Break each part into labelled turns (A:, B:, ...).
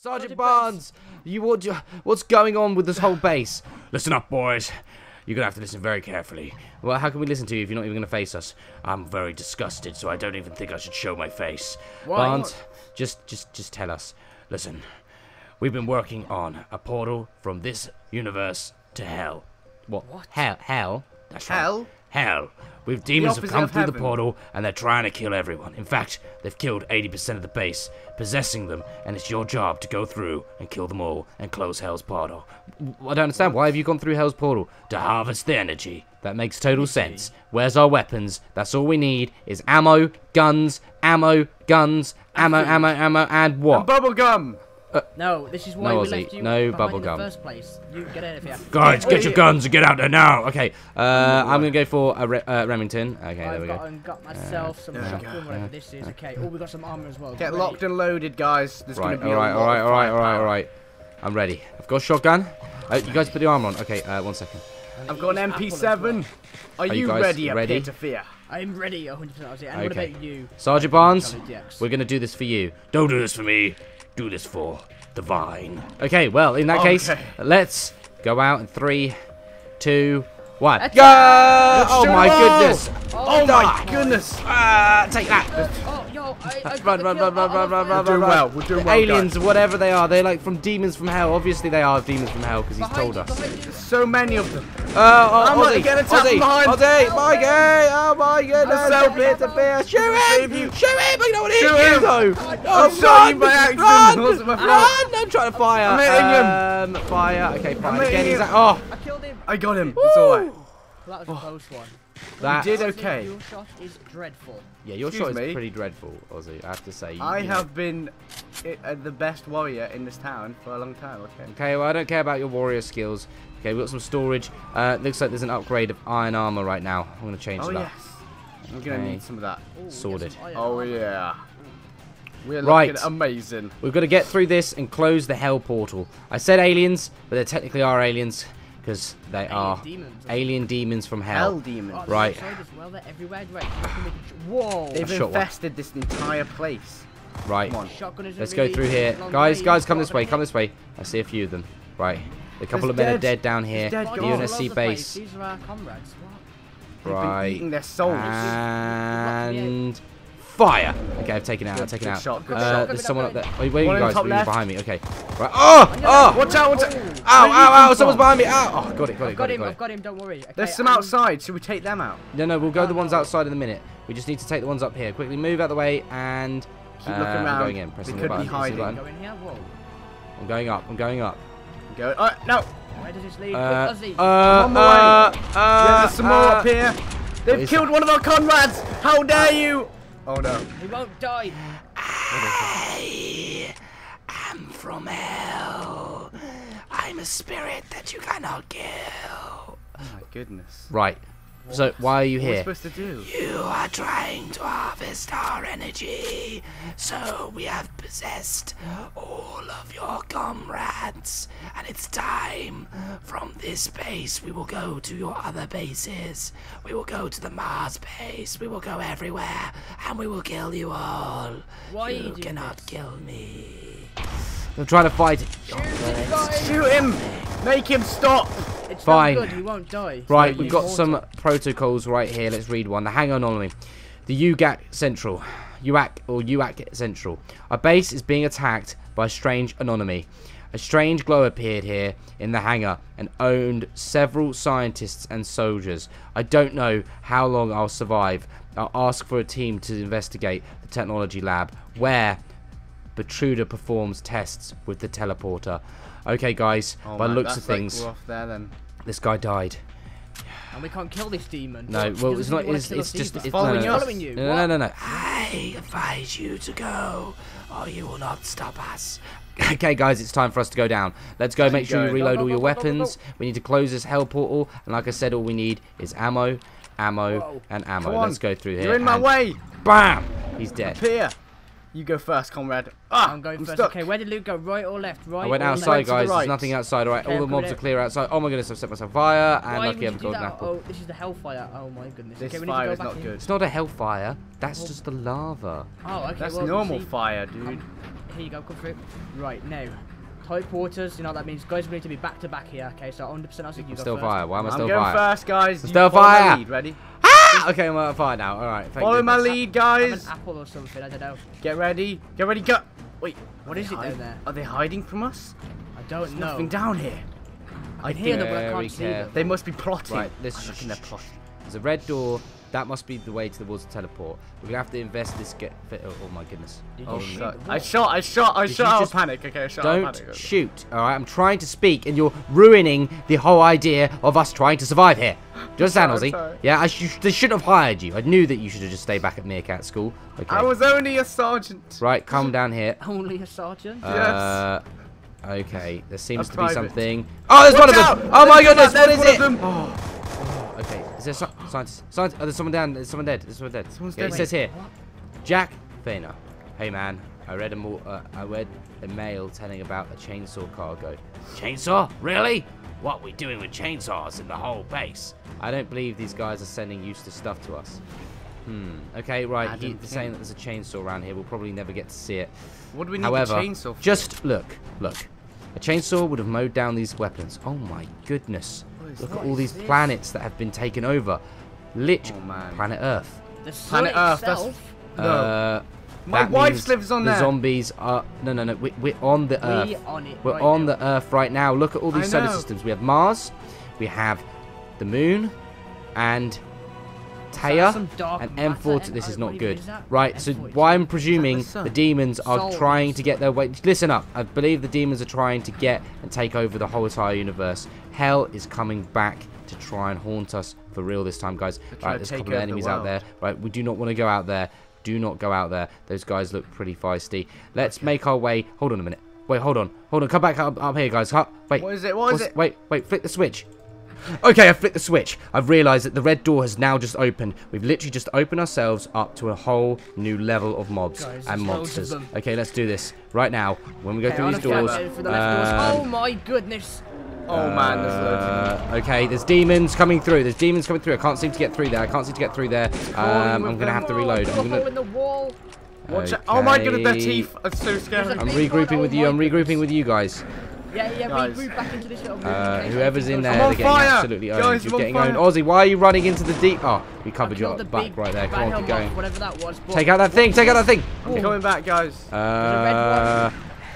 A: Sergeant Barnes, you what, what's going on with this whole base? Listen up, boys. You're gonna have to listen very carefully. Well, how can we listen to you if you're not even gonna face us? I'm very disgusted, so I don't even think I should show my face.
B: Why?
A: Barnes, just, just, just tell us. Listen, we've been working on a portal from this universe to hell. What? what? Hell? Hell? That's right.
B: Hell?
A: Hell. We've demons have come
B: of
A: through the portal and they're trying to kill everyone. In fact, they've killed 80% of the base, possessing them, and it's your job to go through and kill them all and close Hell's portal. W- I don't understand. Why have you gone through Hell's portal? To harvest the energy. That makes total sense. Where's our weapons? That's all we need is ammo, guns, ammo, guns, ammo, ammo, ammo, and what?
B: Bubble gum.
C: No, this is why
A: No,
C: we
A: Ozzy,
C: left you
A: no
C: behind
A: bubblegum.
C: in the first place. You get out of here.
A: Guys, get your guns and get out there now. Okay, uh, I'm gonna go for a Re- uh, Remington. Okay, there
C: I've
A: we
C: got,
A: go.
C: um, got myself some shotgun, whatever this is. Okay. Oh, we got some armor as well.
B: Get
C: Ready.
B: locked and loaded, guys. There's
A: Right,
B: gonna be
A: alright,
B: a lot
A: alright,
B: of
A: alright, alright,
B: firepower.
A: alright. I'm ready. I've got a shotgun. Uh, you guys put the armor on. Okay, uh, one second.
C: And
B: I've got an
C: use apple as
B: MP7. Are,
A: you
B: you
A: guys
B: ready,
A: ready?
B: To fear?
C: I'm ready, 100% Ozzy. And what
A: Okay.
C: about you?
A: Sergeant Barnes, we're gonna do this for you. Don't do this for me. Do this for the vine. Okay, well, in that case, let's go out in three, two, one. Go! Oh my goodness!
B: Oh my goodness.
A: Ah, take that!
C: Oh, I, I got
A: Run, run, run, run,
C: Oh,
A: run, run, run,
B: We're doing well. We're doing well,
A: Aliens,
B: guys.
A: whatever they are, they're like from demons from hell. Obviously, they are demons from hell because he's
C: Behind
A: told
C: you,
A: us.
C: behind.
B: So many of them.
A: Uh, oh,
B: I'm gonna
A: Ozzy,
B: get attacked
A: Ozzy,
B: behind.
A: Ozzy, my gay, oh my goodness,
B: I'm so
A: me to fear. Shoot him, shoot him, I don't want to hit you though.
B: I
A: Oh,
B: shot you
A: run,
B: by accident.
A: run,
B: my fault.
A: run, I'm trying to fire.
B: I'm hitting
A: Um, fire, okay, fire again. He's
B: him.
A: like, oh,
C: I killed him.
B: I got him. It's alright.
C: That was a close one.
A: That,
B: did okay.
C: Your shot is dreadful.
A: yeah, your
B: Excuse
A: shot is
B: me.
A: pretty dreadful, Ozzy, I have to say. You-
B: I
A: you know.
B: have been i uh, the best warrior in this town for a long time, okay?
A: Okay, well, I don't care about your warrior skills. Okay, we've got some storage. Uh, looks like there's an upgrade of iron armor right now. I'm going to change
B: Oh,
A: that.
B: yes. I'm gonna need some of that.
C: Ooh,
A: Sorted.
B: Oh, yeah. We're
A: Right.
B: amazing.
A: We've got to get through this and close the hell portal. I said aliens, but they technically are aliens because they
C: Alien
A: are
C: demons.
A: alien demons from
B: Hell
A: hell.
B: demons.
C: Oh,
A: Right.
C: well. They're everywhere. Right. we can make a ch- Whoa.
B: They've
A: shot one.
B: infested this entire place.
A: Right.
B: Come on.
A: Let's go through here. Guys,
C: range,
A: guys, come this way. Come this way. I see a few of them. Right. A couple
B: There's
A: of men are
B: dead.
A: dead down here.
B: dead,
C: Bodies
B: go
C: all
B: on.
A: UNSC base.
C: These are our comrades. What?
B: They've
A: Right.
B: been eating their souls.
A: And fire. Okay, I've taken it out. I've taken it
B: Good
A: out.
B: shot, good
A: Uh,
B: shot.
A: there's someone up there. Wait, where are you guys?
B: left.
A: behind me? Okay. Right. Oh! Oh!
B: Watch out, watch out.
A: Ow!
B: Are
A: Ow! Ow! Someone's behind me! Ow! Oh, got it, got it,
C: I've
A: got
C: him. I've got him. Don't worry.
B: There's some outside. Should we take them out?
A: No, no, we'll go
C: Oh,
A: the ones outside in a minute. We just need to take the ones up here. Quickly move out the way and
B: Keep
A: uh,
B: looking
A: I'm
B: around.
A: going in. Pressing the
B: could be
A: button. The
B: hiding.
A: button.
C: Go in here.
A: I'm going up. I'm going up.
B: Go. Oh, no.
C: Where does this lead?
A: Uh,
C: Quick, Ozzy.
A: uh,
B: on the
A: uh,
B: way.
A: uh,
B: yeah, there's some more
A: uh,
B: up here. They've killed
A: that?
B: one of our comrades. How dare you? Oh no.
C: He won't die.
A: I am from hell. I'm a spirit that you cannot kill.
B: Oh my goodness.
A: Right. So why are you here?
B: What are we supposed to do?
A: You are trying to harvest our energy, so we have possessed all of your comrades, and it's time. From this base, we will go to your other bases. We will go to the Mars base. We will go everywhere, and we will kill you all.
C: Why are you
A: you cannot
C: this?
A: kill me. I'm trying to fight.
B: Shoot him. Make him stop.
C: It's
A: Fine.
C: good. He won't die.
A: Right, we've got
C: immortal.
A: some protocols right here. Let's read one. The Hangar Anomaly. The UGAC Central. UAC or UAC Central. Our base is being attacked by a strange anomaly. A strange glow appeared here in the hangar and owned several scientists and soldiers. I don't know how long I'll survive. I'll ask for a team to investigate the technology lab where Betruger performs tests with the teleporter. Okay, guys,
B: Oh,
A: by
B: man,
A: looks of things,
B: there
A: this guy died.
C: And we can't kill this demon.
A: No, well, it's not. It's, it's just. It's,
B: following
A: no, no.
C: Following you.
A: No, no, no, no. I advise you to go, or you will not stop us. Okay, guys, it's time for us to go down. Let's go. Make sure you reload all your weapons. We need to close this hell portal, and like I said, all we need is ammo, ammo,
C: Whoa.
A: and ammo. Let's go through here.
B: You're in my way.
A: Bam! He's dead.
B: Here. You go first, comrade. Ah,
C: I'm going first.
B: stuck.
C: Okay, where did Luke go? Right or left? Right.
A: I went
C: or
A: outside,
C: left?
B: to the
A: guys. There's nothing outside. All right,
C: Okay,
A: all the mobs are clear outside. Oh my goodness, I've set myself fire, and
C: Why
A: lucky
C: would
A: I'm
C: you do
A: golden
C: that?
A: apple.
C: Oh, this is the hellfire. Oh my goodness.
B: This
C: okay, we need to
B: fire
C: go
B: is
C: back
B: not
C: in.
B: good.
A: It's not a hellfire. That's just the lava.
C: Oh, okay.
B: That's
C: well,
B: normal
C: see,
B: fire, dude.
C: here you go, come through. Right, now. Tight quarters, you know what that means. Guys, we need to be back to back here, okay? So 100% I think you
A: I'm
C: go
A: still
C: first.
A: fire. Why am I still
B: I'm
A: still
B: going first, guys. You
A: Still fire.
B: Ready?
A: Okay, I'm uh, on fire now. All right. Thank
B: Follow my
A: goodness.
B: lead,
C: Have an
B: guys.
C: apple or something, I don't know.
B: Get ready. Get ready. Go. Wait.
C: What
B: are
C: is it down there?
B: Are they hiding from us?
C: I don't
B: There's
C: know.
B: nothing down here.
C: I can hear them, but I can't see them.
B: They must be plotting.
A: Right, this
B: I
A: sh-
B: reckon they're plotting.
A: There's a red door. That must be the way to the woods teleport. We're gonna have to invest this. Get. Oh, oh my goodness.
C: Did
B: Oh
C: you shoot
B: shit!
C: the
B: I shot! I shot! I
A: Did
B: shot
A: you
B: out
A: just-
B: panic. Okay, I shot
A: Don't
B: panic.
A: shoot. All right, I'm trying to speak, and you're ruining the whole idea of us trying to survive here. Do you understand,
B: Sorry,
A: Ozzy?
B: sorry.
A: Yeah, I sh- they shouldn't have hired you. I knew that you should have just stayed back at Meerkat School. Okay.
B: I was only a sergeant.
A: Right, come down here.
C: Only a sergeant?
A: Uh, okay, there seems
B: A
A: to be something. Oh, there's
B: Watch
A: one of
B: out!
A: them! Oh my
B: There's
A: goodness, what is it?
B: one.
A: Oh, okay. Is there some scientist? Scientist? Oh, there's someone down. There's someone dead. There's someone dead.
B: Someone's dead.
A: It says here, Jack Fainer. Hey man, I read a uh, I read a mail telling about a chainsaw cargo. Chainsaw? Really? What we doing with chainsaws in the whole base? I don't believe these guys are sending useless stuff to us. Hmm. Okay, right. He's saying that there's a chainsaw around here. We'll probably never get to see it.
B: What do we need
A: However,
B: a chainsaw for?
A: just look, look. A chainsaw would have mowed down these weapons. Oh my goodness.
B: What is
A: Look
C: that?
A: at all these
C: this?
A: planets that have been taken over. Literally,
B: Oh, man.
A: planet Earth.
C: The sun
B: Planet Earth, that's-
C: itself?
B: No.
A: Uh,
B: My
A: that
B: wife lives on
A: the
B: there.
A: The zombies are no, no, no. We, we're on the Earth.
C: We on it
A: We're
C: right
A: on
C: now.
A: the Earth right now. Look at all these solar systems. We have Mars, we have the Moon, and
C: Some
A: and M40. This is not good. Right, so why I'm presuming the demons are trying to get their way. Listen up. I believe the demons are trying to get and take over the whole entire universe. Hell is coming back to try and haunt us for real this time, guys. Right, there's a couple of enemies out there. Right, we do not want to go out there. Do not go out there. Those guys look pretty feisty. Let's make our way. Hold on a minute. Wait, hold on. Hold on. Come back up, up here, guys. Huh? Wait.
B: What is it? What is it?
A: Wait, wait. Flick the switch. Okay, I flicked the switch. I've realised that the red door has now just opened. We've literally just opened ourselves up to a whole new level of mobs
C: Guys,
A: and
C: there's loads of
A: monsters. Okay, let's do this right now. When we go
C: Okay,
A: through these doors.
C: the left doors.
A: um,
C: Oh my goodness.
B: Oh man, there's loads of them.
A: uh, okay, there's demons coming through. There's demons coming through. I can't seem to get through there. I can't seem to get through there. Um, I'm gonna have to reload. I'm gonna.
C: in.
B: Watch out. Oh my goodness, their
A: Okay.
B: teeth are so scary.
C: There's a
A: I'm regrouping
C: one.
A: with you. I'm regrouping
C: goodness.
A: with you guys.
C: Yeah, yeah,
B: Guys.
C: regroup back into the room.
A: Uh, whoever's in there, they're getting
B: fire!
A: absolutely owned.
B: Guys,
A: You're getting
B: fire!
A: owned. Ozzy, why are you running into the deep? Oh, we covered your back right there. Come on, keep going.
C: Whatever that was.
A: Take out that thing. Take out that thing.
B: I'm coming back, guys.
A: Uh,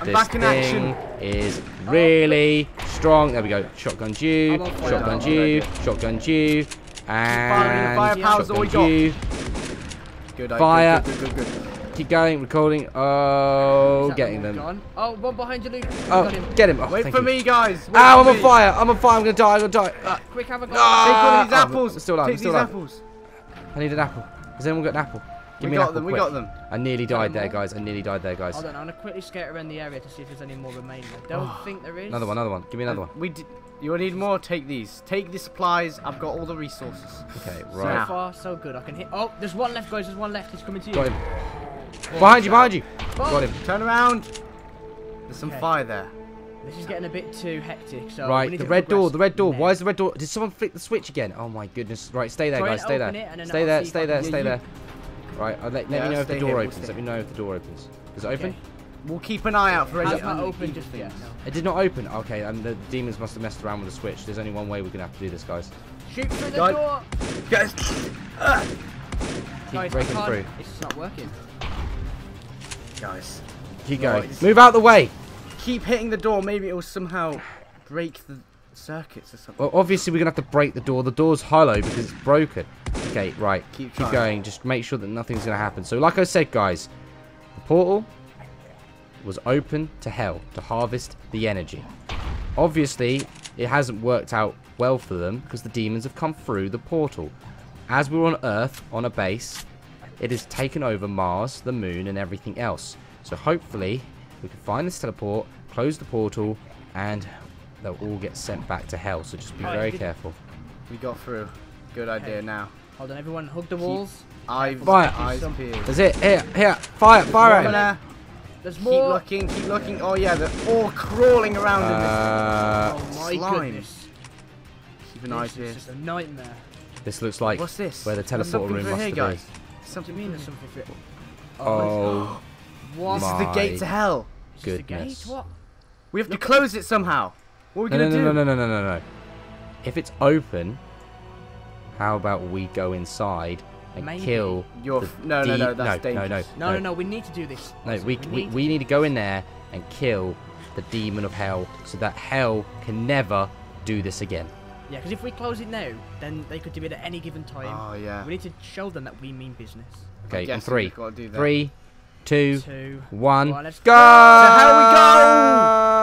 B: I'm back in action.
A: is really strong. There we go. Shotgun Jew.
C: Fire.
A: Shotgun Jew. Shotgun Jew. And
B: all we
A: shotgun. Jew.
B: Good, I-
A: Fire.
B: Good, good, good, good.
A: Keep going. Recording. Oh, getting them.
C: gone? Oh, one behind you, Luke.
A: Oh,
C: Got him.
A: get him. Oh,
B: Wait for
A: you.
B: me, guys. Wait
A: Ow, I'm
B: for
A: on fire. I'm on fire. I'm gonna die. I'm gonna die. Ah,
C: Quick, have a go.
A: Ah!
B: Take all these
A: Oh,
B: apples.
A: I'm still alive, I'm
B: Take
A: still
B: these
A: alive.
B: apples.
A: I need an apple. Has anyone got an apple? Give
B: We
A: me an
B: got
A: apple
B: them. We got them.
A: I nearly died there,
C: all?
A: guys. I nearly died there, guys.
C: Hold on, I'm gonna quickly skate around the area to see if there's any more remaining. I don't think there is.
A: Another one. Another one. Give me another one.
B: We did. You need more? Take these. Take the supplies. I've got all the resources.
A: Okay, right.
C: So far, so good. I can hit. Oh, there's one left, guys. There's one left. He's coming to you.
A: Got him. Behind you. Behind you.
C: Oh,
A: Got him.
B: Turn around. There's some
C: Okay.
B: fire there.
C: This is getting a bit too hectic. So
A: Right, the red door, the red door. Why is the red door? Did someone flick the switch again? Oh my goodness. Right, stay there,
C: Try
A: guys. Stay there.
C: open it and then
A: Stay there, stay there, stay there. Right, I'll let, let
B: Yeah,
A: me know if the door
B: here, we'll
A: opens. Let me know if the door opens. Is it open?
C: Okay.
B: We'll keep an eye out for any
C: Has not opened
B: evil
C: just yet.
B: things.
C: No.
A: It did not open. Okay, and the demons must have messed around with the switch. There's only one way we're gonna have to do this, guys.
C: Shoot through the
B: Guys-
C: door.
B: Guys,
A: Keep
C: Guys,
A: breaking through.
C: It's not working.
B: Guys,
A: Keep
B: No,
A: going. Move out the way.
B: keep hitting the door. Maybe it will somehow break the circuits or something.
A: Well, obviously we're gonna have to break the door. The door's hollow because it's broken. Okay, right.
B: Keep
A: Keep going. Just make sure that nothing's gonna happen. So, like I said, guys, the portal was open to hell to harvest the energy. Obviously, it hasn't worked out well for them because the demons have come through the portal. As we're on Earth on a base, it has taken over Mars, the Moon, and everything else. So hopefully, we can find this teleport, close the portal, and they'll all get sent back to hell. So just be
C: Alright,
A: very careful.
B: We got through. Good idea
C: Okay.
B: now.
C: Hold on, everyone, hug the walls.
B: Eyes,
A: Fire.
B: eyes peeled.
A: That's it. Here, here. Fire, fire
B: One
A: at him.
B: there.
C: There's
B: Keep looking, keep looking. Oh yeah, they're all crawling around in
A: Uh,
C: oh my
B: slime.
C: goodness.
B: Keep an eye here.
C: This is a nightmare.
A: this looks like
B: What's this?
A: where the
B: There's
A: teleporter room must
B: here,
A: have
B: guys.
A: Been.
C: What do
B: Something
C: mean
B: through
C: mm-hmm.
B: there's
C: something for? Oh,
A: oh
C: What?
B: This is the gate to hell.
C: Is this the
A: goodness.
C: gate? What?
B: We have to close it somehow. What are we
A: No,
B: gonna
A: no,
B: do?
A: no, no, no, no, no, no, no. If it's open, how about we go inside and
C: Maybe.
A: kill
B: You're
A: the
B: no, no, no, that's
A: no, no,
B: dangerous.
C: No, no, no. We need to do this.
A: No,
C: Listen,
A: we, we,
C: need-
A: we need to go in there and kill the demon of hell so that hell can never do this again.
C: Yeah, because if we close it now, then they could do it at any given time.
B: Oh yeah.
C: We need to show them that we mean business.
A: Okay,
B: Guessing
A: on three,
B: gotta do that.
A: three, two,
C: Two.
A: one,
C: Right, let's
A: go!
C: go.
B: So how we go?